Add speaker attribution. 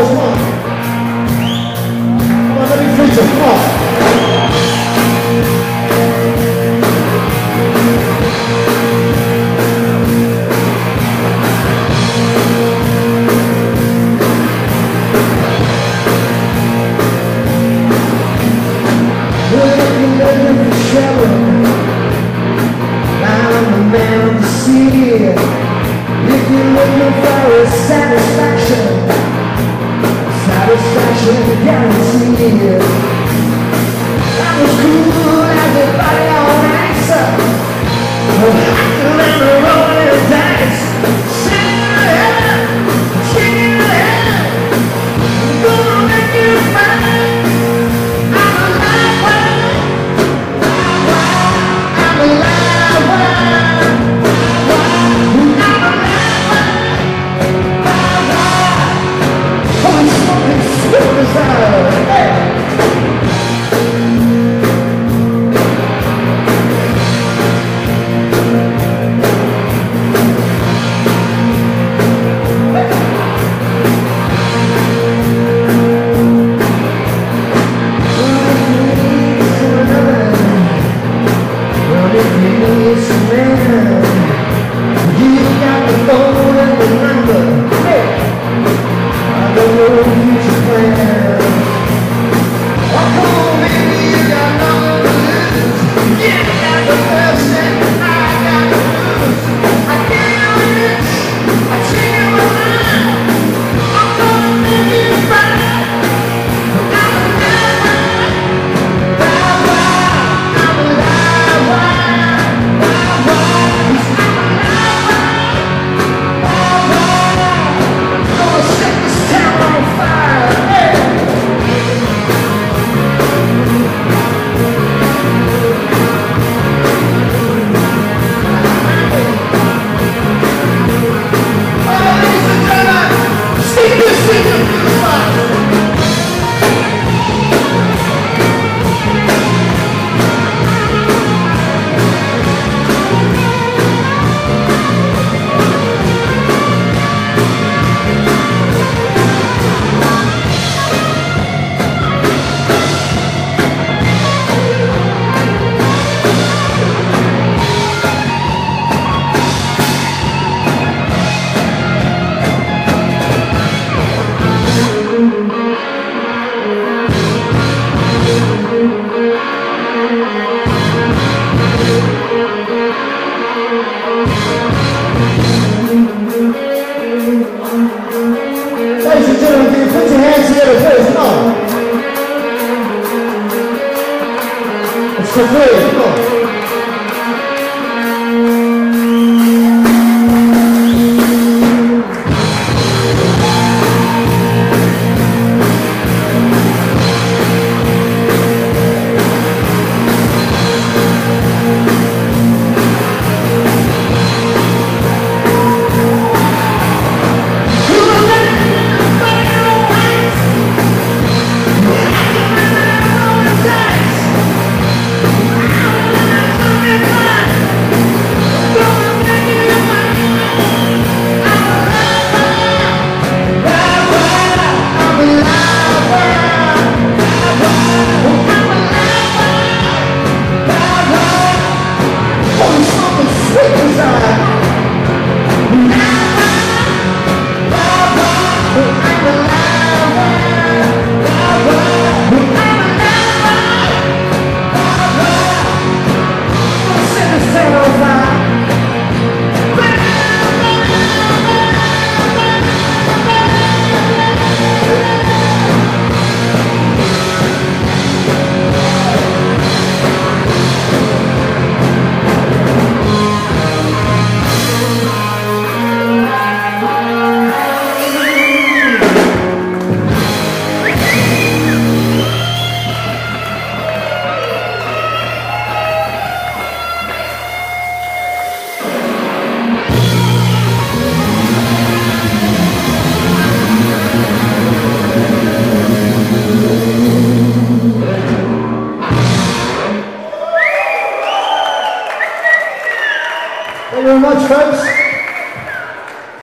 Speaker 1: Come on, let me preach it. Come on. Satisfaction guaranteed. For folks.